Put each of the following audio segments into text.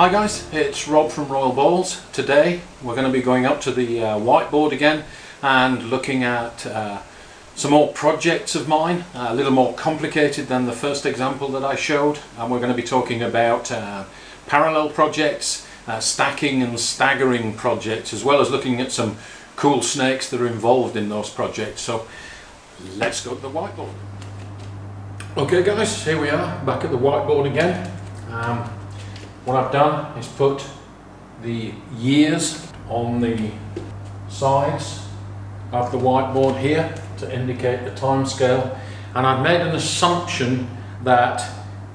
Hi guys, it's Rob from Royal Balls. Today we're going to be going up to the uh, whiteboard again and looking at uh, some more projects of mine, a little more complicated than the first example that I showed and we're going to be talking about uh, parallel projects, uh, stacking and staggering projects as well as looking at some cool snakes that are involved in those projects. So let's go to the whiteboard. Okay guys, here we are back at the whiteboard again. Um, what I've done is put the years on the sides of the whiteboard here to indicate the time scale and I've made an assumption that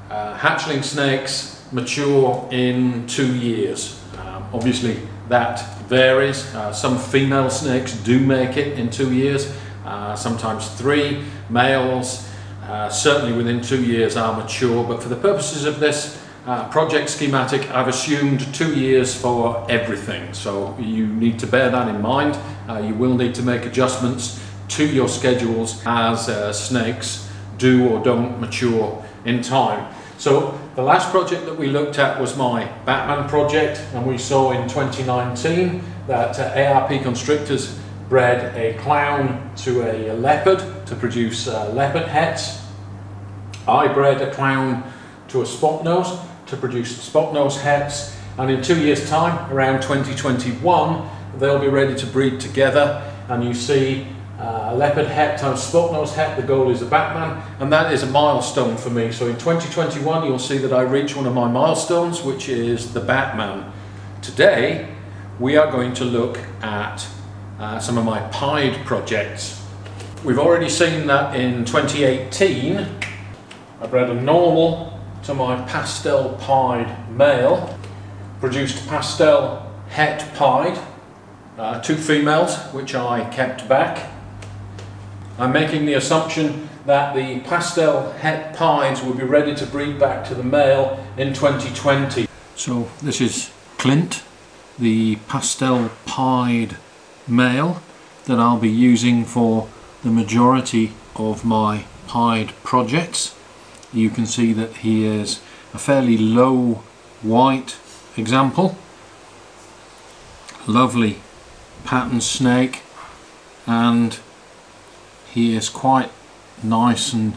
uh, hatchling snakes mature in two years. Um, obviously that varies. Uh, some female snakes do make it in two years, uh, sometimes three. Males uh, certainly within two years are mature but for the purposes of this uh, project schematic I've assumed two years for everything so you need to bear that in mind. Uh, you will need to make adjustments to your schedules as uh, snakes do or don't mature in time. So the last project that we looked at was my Batman project and we saw in 2019 that uh, ARP constrictors bred a clown to a leopard to produce uh, leopard hets I bred a clown to a spot nose to produce spot nose hets and in two years time around 2021 they'll be ready to breed together. And you see uh, leopard het times spot nose het the goal is a batman. And that is a milestone for me. So in 2021 you'll see that I reach one of my milestones which is the batman. Today we are going to look at uh, some of my pied projects. We've already seen that in 2018 I bred a normal to my pastel pied male, produced pastel het pied, uh, two females which I kept back. I'm making the assumption that the pastel het pieds will be ready to breed back to the male in 2020. So this is Clint, the pastel pied male that I'll be using for the majority of my pied projects you can see that he is a fairly low white example. Lovely pattern snake. And he is quite nice and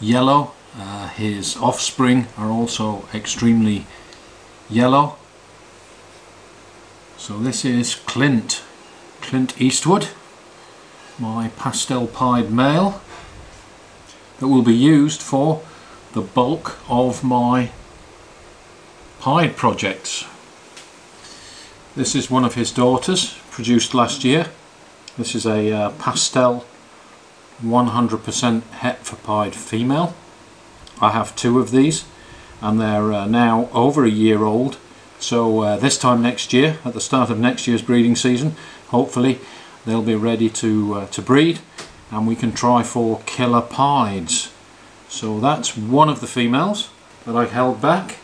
yellow. Uh, his offspring are also extremely yellow. So this is Clint. Clint Eastwood my pastel pied male that will be used for the bulk of my pied projects. This is one of his daughters, produced last year. This is a uh, pastel 100% het pied female. I have two of these and they're uh, now over a year old so uh, this time next year at the start of next year's breeding season hopefully they'll be ready to uh, to breed and we can try for killer pieds so that's one of the females that I held back.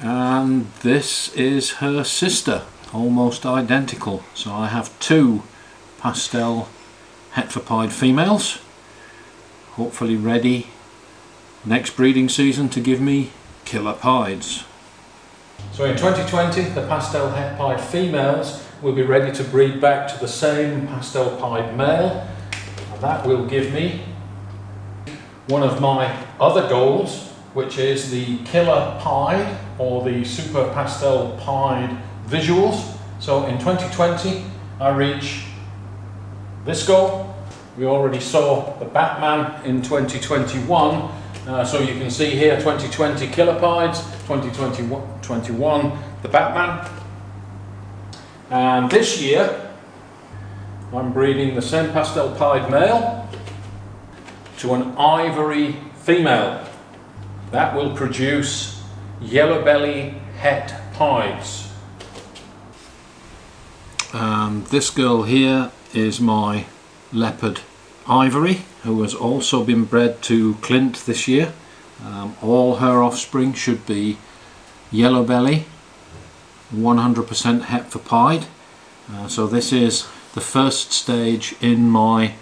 And this is her sister, almost identical. So I have two pastel het-for females, hopefully ready next breeding season to give me killer pieds. So in 2020 the pastel het females will be ready to breed back to the same pastel pied male and that will give me one of my other goals, which is the killer pied or the super pastel pied visuals. So in 2020, I reach this goal. We already saw the Batman in 2021. Uh, so you can see here 2020 killer pieds, 2021 the Batman. And this year, I'm breeding the same pastel pied male to an ivory female. That will produce yellow belly het pieds. Um, this girl here is my leopard ivory who has also been bred to Clint this year. Um, all her offspring should be yellow belly 100% het for pied. Uh, so this is the first stage in my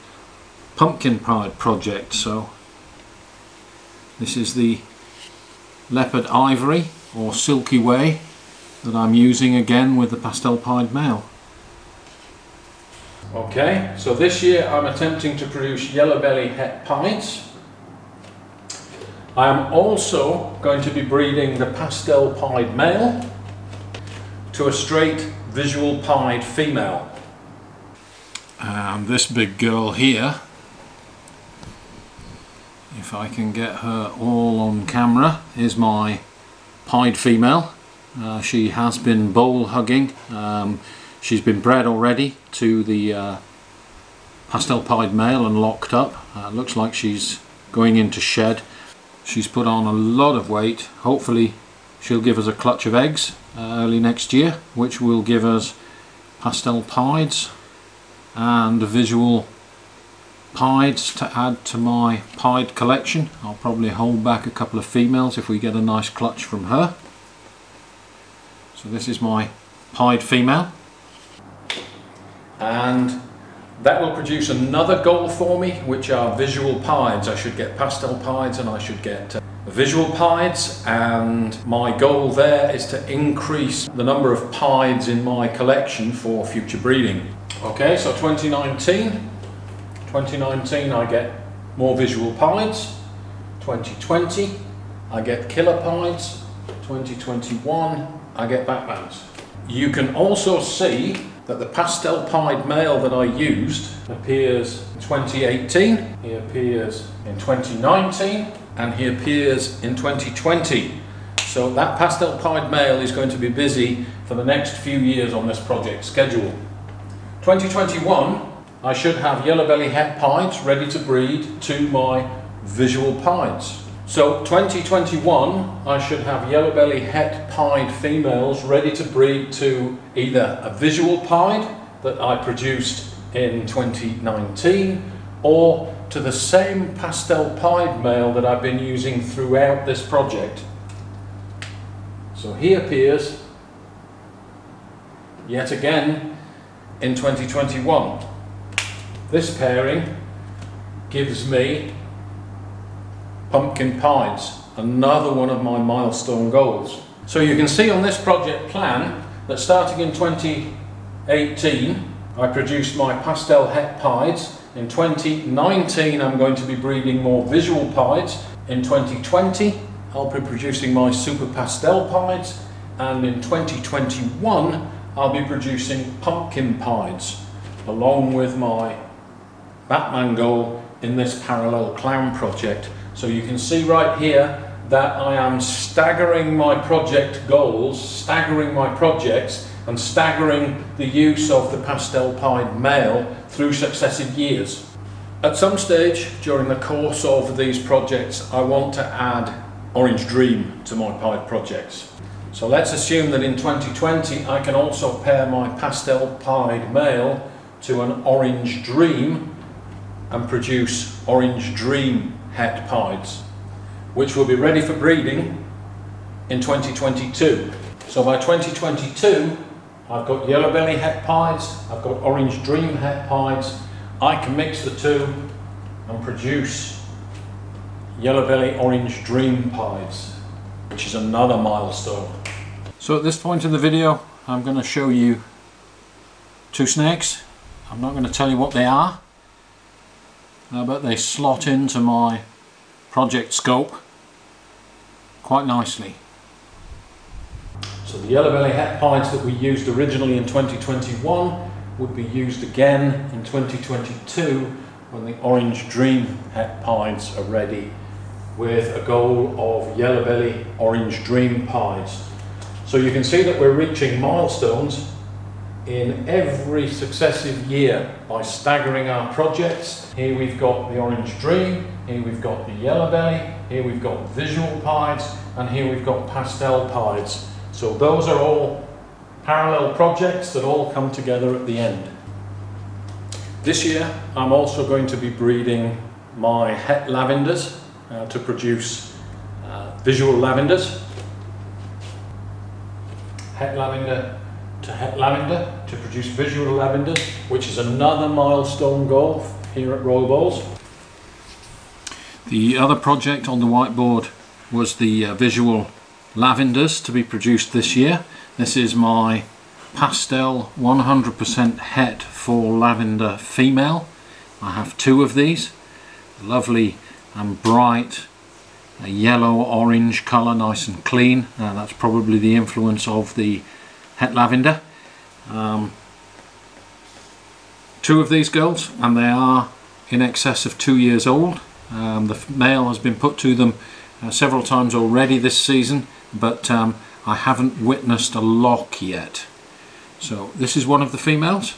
pumpkin pied project so this is the leopard ivory or Silky Way that I'm using again with the pastel pied male. Okay, so this year I'm attempting to produce yellow belly het pieds. I am also going to be breeding the pastel pied male to a straight visual pied female. And this big girl here, if I can get her all on camera, is my pied female. Uh, she has been bowl hugging. Um, she's been bred already to the uh, pastel pied male and locked up. Uh, looks like she's going into shed. She's put on a lot of weight. Hopefully she'll give us a clutch of eggs uh, early next year which will give us pastel pieds and a visual pieds to add to my pied collection. I'll probably hold back a couple of females if we get a nice clutch from her. So this is my pied female and that will produce another goal for me which are visual pieds. I should get pastel pieds and I should get uh, visual pieds and my goal there is to increase the number of pieds in my collection for future breeding. Okay so 2019, 2019 I get more visual pieds, 2020 I get killer pieds, 2021 I get Batmans. You can also see that the pastel pied male that I used appears in 2018, he appears in 2019 and he appears in 2020. So that pastel pied male is going to be busy for the next few years on this project schedule. 2021 I should have yellow belly het pieds ready to breed to my visual pieds. So 2021 I should have yellow belly het pied females ready to breed to either a visual pied that I produced in 2019 or to the same pastel pied male that I've been using throughout this project. So he appears yet again in 2021. This pairing gives me pumpkin pieds, another one of my milestone goals. So you can see on this project plan that starting in 2018 I produced my pastel het pieds. In 2019 I'm going to be breeding more visual pieds. In 2020 I'll be producing my super pastel pieds and in 2021 I'll be producing pumpkin pieds along with my Batman goal in this parallel clown project so you can see right here that I am staggering my project goals, staggering my projects and staggering the use of the pastel pied male through successive years. At some stage during the course of these projects I want to add Orange Dream to my pied projects. So let's assume that in 2020 I can also pair my pastel pied male to an Orange Dream and produce Orange Dream het pieds, which will be ready for breeding in 2022. So by 2022, I've got yellow belly het pieds, I've got orange dream het pieds. I can mix the two and produce yellow belly orange dream pieds, which is another milestone. So at this point in the video, I'm going to show you two snakes. I'm not going to tell you what they are uh, but they slot into my project scope quite nicely. So the yellow belly het pieds that we used originally in 2021 would be used again in 2022 when the orange dream het pieds are ready with a goal of yellow belly orange dream pieds. So you can see that we're reaching milestones in every successive year by staggering our projects. Here we've got the Orange Dream, here we've got the Yellow Belly, here we've got Visual Pieds, and here we've got Pastel Pieds. So those are all parallel projects that all come together at the end. This year I'm also going to be breeding my het lavenders uh, to produce uh, visual lavenders. Het lavender to lavender to produce visual lavenders, which is another milestone goal here at Royal Balls. The other project on the whiteboard was the uh, visual lavenders to be produced this year. This is my pastel 100% het for lavender female. I have two of these, lovely and bright a yellow orange colour nice and clean uh, that's probably the influence of the het lavender. Um, two of these girls and they are in excess of two years old. Um, the male has been put to them uh, several times already this season but um, I haven't witnessed a lock yet. So this is one of the females.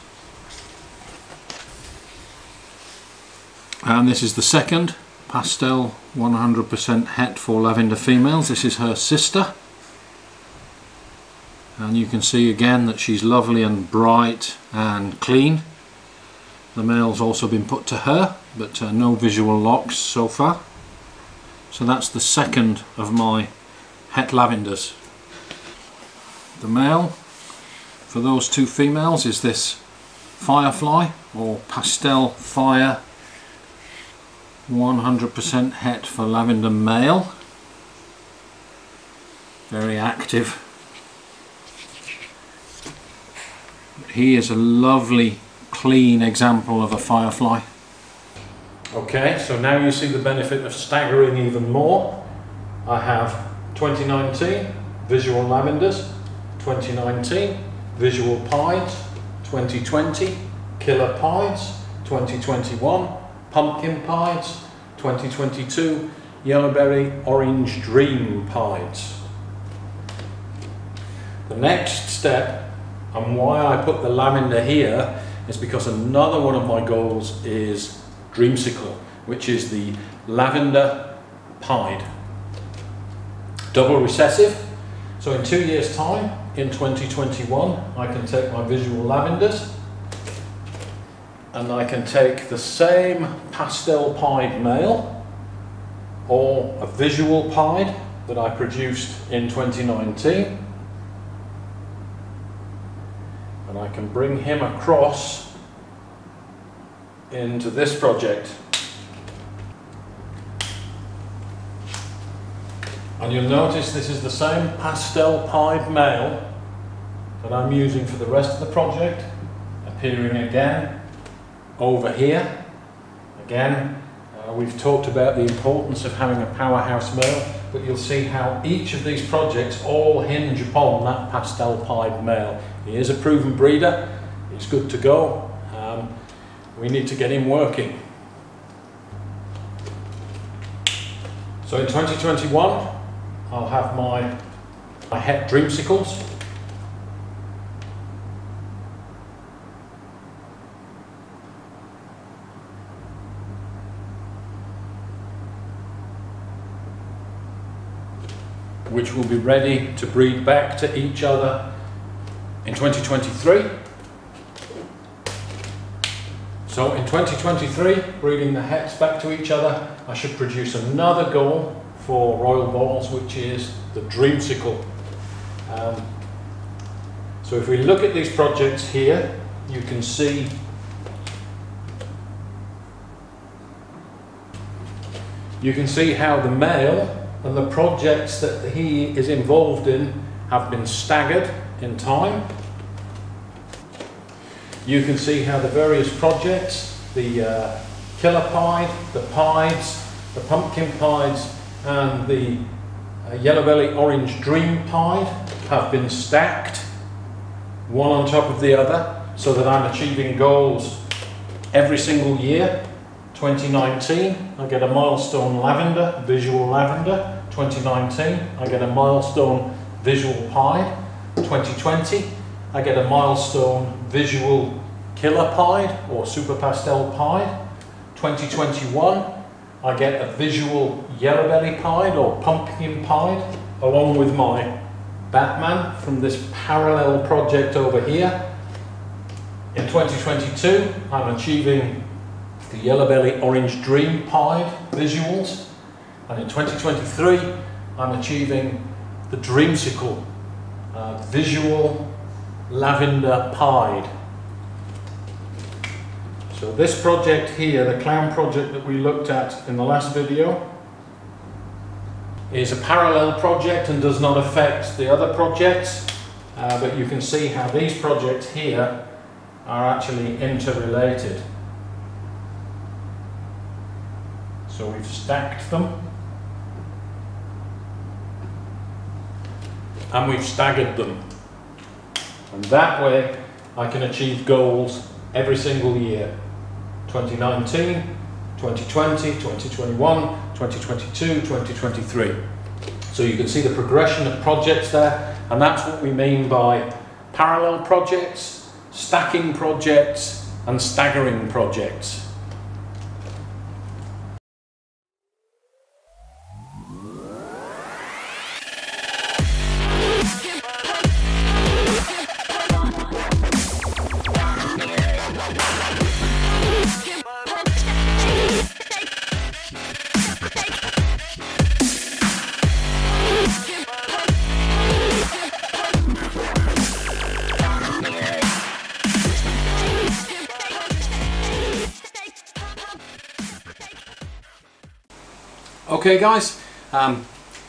And this is the second. Pastel 100% het for lavender females. This is her sister and you can see again that she's lovely and bright and clean. The male's also been put to her but uh, no visual locks so far. So that's the second of my het lavenders. The male for those two females is this firefly or pastel fire 100% het for lavender male very active he is a lovely clean example of a firefly okay so now you see the benefit of staggering even more I have 2019 visual lavenders 2019 visual pieds 2020 killer pieds 2021 Pumpkin Pieds, 2022 Yellow Belly Orange Dream Pieds. The next step and why I put the lavender here is because another one of my goals is Dreamsicle, which is the lavender pied. Double recessive, so in two years time, in 2021, I can take my visual lavenders and I can take the same pastel pied male or a visual pied that I produced in 2019 and I can bring him across into this project and you'll notice this is the same pastel pied male that I'm using for the rest of the project appearing again over here. Again, uh, we've talked about the importance of having a powerhouse male, but you'll see how each of these projects all hinge upon that pastel pied male. He is a proven breeder, he's good to go. Um, we need to get him working. So in 2021, I'll have my, my het dreamsicles which will be ready to breed back to each other in 2023. So in 2023, breeding the hets back to each other, I should produce another goal for Royal Balls, which is the Dreamsicle. Um, so if we look at these projects here, you can see you can see how the male and the projects that he is involved in have been staggered in time. You can see how the various projects, the uh, killer pied, the pieds, the pumpkin pieds and the uh, yellow belly orange dream pied have been stacked one on top of the other so that I'm achieving goals every single year 2019, I get a milestone lavender, visual lavender. 2019, I get a milestone visual pie. 2020, I get a milestone visual killer pie or super pastel pie. 2021, I get a visual yellow belly pied or pumpkin pie along with my Batman from this parallel project over here. In 2022, I'm achieving the Yellow Belly Orange Dream pie visuals. And in 2023, I'm achieving the Dreamsicle uh, visual lavender pied. So this project here, the clown project that we looked at in the last video, is a parallel project and does not affect the other projects. Uh, but you can see how these projects here are actually interrelated. So we've stacked them and we've staggered them. And that way I can achieve goals every single year. 2019, 2020, 2021, 2022, 2023. So you can see the progression of projects there and that's what we mean by parallel projects, stacking projects and staggering projects. Okay guys, um,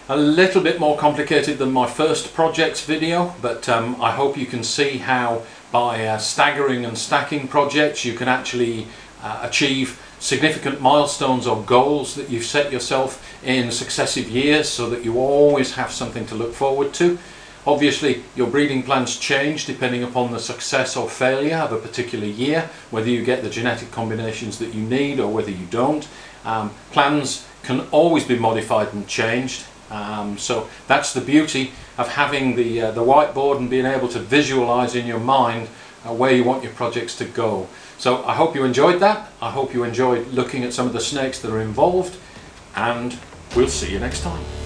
a little bit more complicated than my first projects video, but um, I hope you can see how by uh, staggering and stacking projects you can actually uh, achieve significant milestones or goals that you've set yourself in successive years so that you always have something to look forward to. Obviously your breeding plans change depending upon the success or failure of a particular year, whether you get the genetic combinations that you need or whether you don't. Um, plans can always be modified and changed. Um, so that's the beauty of having the, uh, the whiteboard and being able to visualize in your mind uh, where you want your projects to go. So I hope you enjoyed that. I hope you enjoyed looking at some of the snakes that are involved and we'll see you next time.